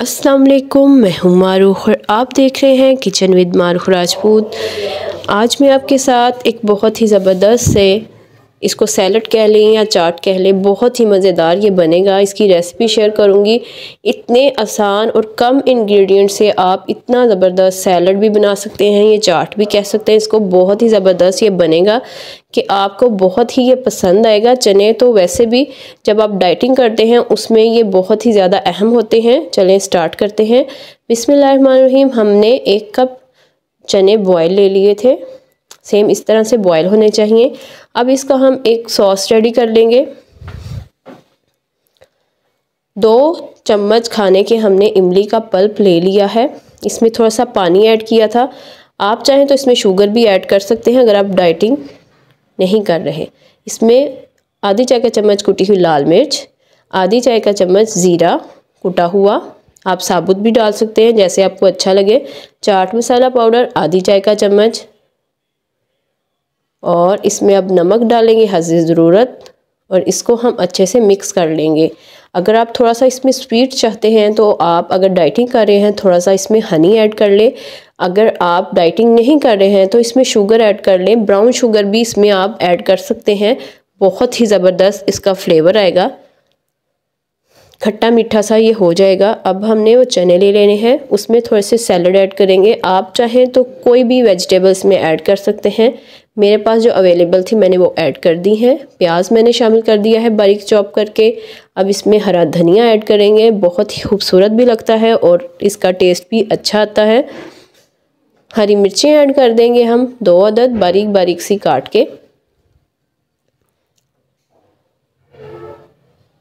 अस्सलाम वालेकुम मैं हूँ मारूख और आप देख रहे हैं किचन विद मारूख राजपूत। आज मैं आपके साथ एक बहुत ही ज़बरदस्त से इसको सैलड कह लें या चाट कह लें, बहुत ही मज़ेदार ये बनेगा। इसकी रेसिपी शेयर करूँगी। इतने आसान और कम इंग्रेडिएंट से आप इतना ज़बरदस्त सैलड भी बना सकते हैं, ये चाट भी कह सकते हैं। इसको बहुत ही ज़बरदस्त ये बनेगा कि आपको बहुत ही ये पसंद आएगा। चने तो वैसे भी जब आप डाइटिंग करते हैं, उसमें ये बहुत ही ज़्यादा अहम होते हैं। चलें, स्टार्ट करते हैं। बिसमीम हमने एक कप चने बॉयल ले लिए थे। सेम इस तरह से बॉयल होने चाहिए। अब इसका हम एक सॉस रेडी कर लेंगे। दो चम्मच खाने के हमने इमली का पल्प ले लिया है। इसमें थोड़ा सा पानी ऐड किया था। आप चाहें तो इसमें शुगर भी ऐड कर सकते हैं अगर आप डाइटिंग नहीं कर रहे। इसमें आधी चाय का चम्मच कुटी हुई लाल मिर्च, आधी चाय का चम्मच ज़ीरा कुटा हुआ। आप साबुत भी डाल सकते हैं जैसे आपको अच्छा लगे। चाट मसाला पाउडर, आधी चाय का चम्मच और इसमें अब नमक डालेंगे हज़ी ज़रूरत, और इसको हम अच्छे से मिक्स कर लेंगे। अगर आप थोड़ा सा इसमें स्वीट चाहते हैं तो आप अगर डाइटिंग कर रहे हैं, थोड़ा सा इसमें हनी ऐड कर लें। अगर आप डाइटिंग नहीं कर रहे हैं तो इसमें शुगर ऐड कर लें। ब्राउन शुगर भी इसमें आप ऐड कर सकते हैं। बहुत ही ज़बरदस्त इसका फ्लेवर आएगा। खट्टा मीठा सा ये हो जाएगा। अब हमने वो चने ले लेने हैं। उसमें थोड़े से सैलड ऐड करेंगे। आप चाहें तो कोई भी वेजिटेबल्स में ऐड कर सकते हैं। मेरे पास जो अवेलेबल थी, मैंने वो ऐड कर दी हैं। प्याज मैंने शामिल कर दिया है बारीक चॉप करके। अब इसमें हरा धनिया ऐड करेंगे। बहुत ही खूबसूरत भी लगता है और इसका टेस्ट भी अच्छा आता है। हरी मिर्चें ऐड कर देंगे हम। दो अदद बारीक बारीक सी काट के।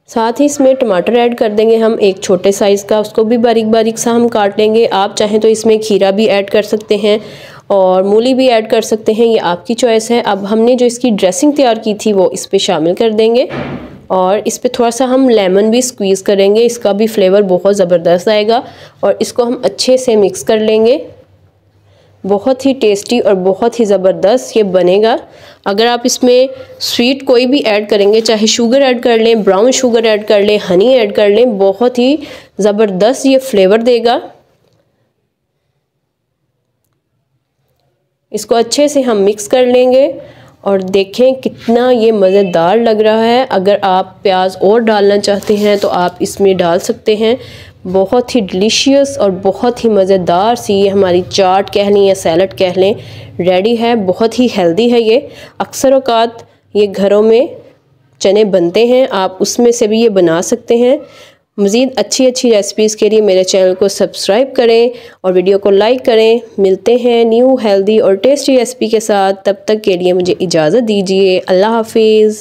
साथ ही इसमें टमाटर ऐड कर देंगे हम एक छोटे साइज़ का, उसको भी बारीक बारीक सा हम काट लेंगे। आप चाहें तो इसमें खीरा भी ऐड कर सकते हैं और मूली भी ऐड कर सकते हैं, ये आपकी चॉइस है। अब हमने जो इसकी ड्रेसिंग तैयार की थी, वो इस पर शामिल कर देंगे और इस पर थोड़ा सा हम लेमन भी स्क्वीज़ करेंगे। इसका भी फ्लेवर बहुत ज़बरदस्त आएगा और इसको हम अच्छे से मिक्स कर लेंगे। बहुत ही टेस्टी और बहुत ही ज़बरदस्त ये बनेगा। अगर आप इसमें स्वीट कोई भी ऐड करेंगे, चाहे शुगर ऐड कर लें ब्राउन शुगर ऐड कर लें हनी ऐड कर लें, बहुत ही ज़बरदस्त ये फ्लेवर देगा। इसको अच्छे से हम मिक्स कर लेंगे और देखें कितना ये मज़ेदार लग रहा है। अगर आप प्याज और डालना चाहते हैं तो आप इसमें डाल सकते हैं। बहुत ही डिलीशियस और बहुत ही मज़ेदार सी ये हमारी चाट कह लें या सैलड कह लें रेडी है, बहुत ही हेल्दी है ये। अक्सर अवकात ये घरों में चने बनते हैं, आप उसमें से भी ये बना सकते हैं। मज़ीद अच्छी अच्छी रेसिपीज़ के लिए मेरे चैनल को सब्सक्राइब करें और वीडियो को लाइक करें। मिलते हैं न्यू हेल्दी और टेस्टी रेसिपी के साथ। तब तक के लिए मुझे इजाज़त दीजिए। अल्लाह हाफिज़।